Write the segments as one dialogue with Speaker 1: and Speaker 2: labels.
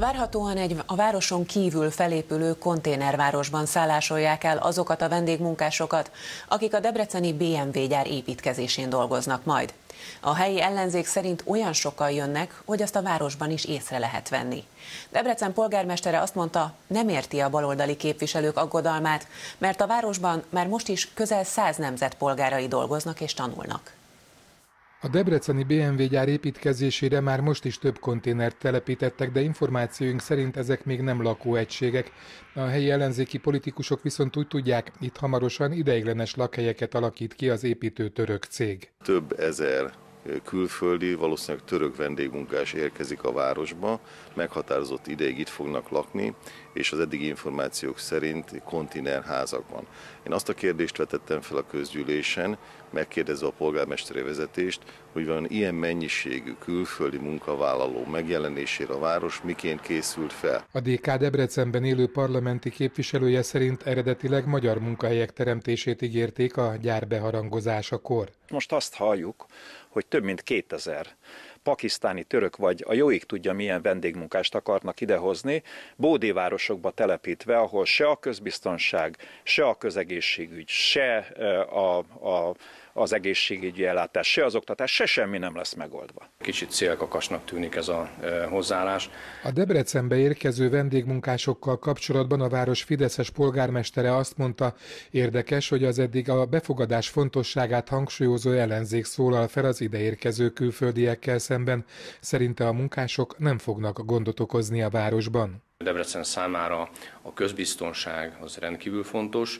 Speaker 1: Várhatóan egy a városon kívül felépülő konténervárosban szállásolják el azokat a vendégmunkásokat, akik a debreceni BMW gyár építkezésén dolgoznak majd. A helyi ellenzék szerint olyan sokkal jönnek, hogy azt a városban is észre lehet venni. Debrecen polgármestere azt mondta, nem érti a baloldali képviselők aggodalmát, mert a városban már most is közel száz nemzet polgárai dolgoznak és tanulnak.
Speaker 2: A debreceni BMW gyár építkezésére már most is több konténert telepítettek, de információink szerint ezek még nem lakóegységek. A helyi ellenzéki politikusok viszont úgy tudják, itt hamarosan ideiglenes lakhelyeket alakít ki az építő török cég.
Speaker 3: Több ezer külföldi, valószínűleg török vendégmunkás érkezik a városba, meghatározott ideig itt fognak lakni, és az eddigi információk szerint kontinerházakban. Én azt a kérdést vetettem fel a közgyűlésen, megkérdezve a polgármesteri vezetést, hogy van ilyen mennyiségű külföldi munkavállaló megjelenésére a város miként készült fel.
Speaker 2: A DK Debrecenben élő parlamenti képviselője szerint eredetileg magyar munkahelyek teremtését ígérték a gyár beharangozásakor.
Speaker 4: Most azt halljuk, hogy több mint 2000 pakisztáni, török vagy a jóik tudja milyen vendégmunkást akarnak idehozni, bódévárosokba telepítve, ahol se a közbiztonság, se a közegészségügy, se a, a az egészségügyi ellátás, se az oktatás, se semmi nem lesz megoldva.
Speaker 5: Kicsit célkakasnak tűnik ez a hozzáállás.
Speaker 2: A Debrecenbe érkező vendégmunkásokkal kapcsolatban a város Fideszes polgármestere azt mondta, érdekes, hogy az eddig a befogadás fontosságát hangsúlyozó ellenzék szólal fel az ideérkező külföldiekkel szemben. Szerinte a munkások nem fognak gondot okozni a városban.
Speaker 5: Debrecen számára a közbiztonság az rendkívül fontos.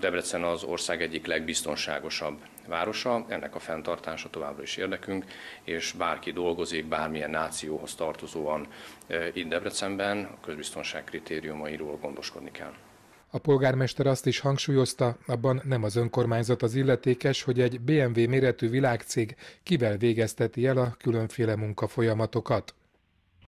Speaker 5: Debrecen az ország egyik legbiztonságosabb városa, ennek a fenntartása továbbra is érdekünk, és bárki dolgozik, bármilyen nációhoz tartozóan itt Debrecenben, a közbiztonság kritériumairól gondoskodni kell.
Speaker 2: A polgármester azt is hangsúlyozta, abban nem az önkormányzat az illetékes, hogy egy BMW méretű világcég kivel végezteti el a különféle munkafolyamatokat.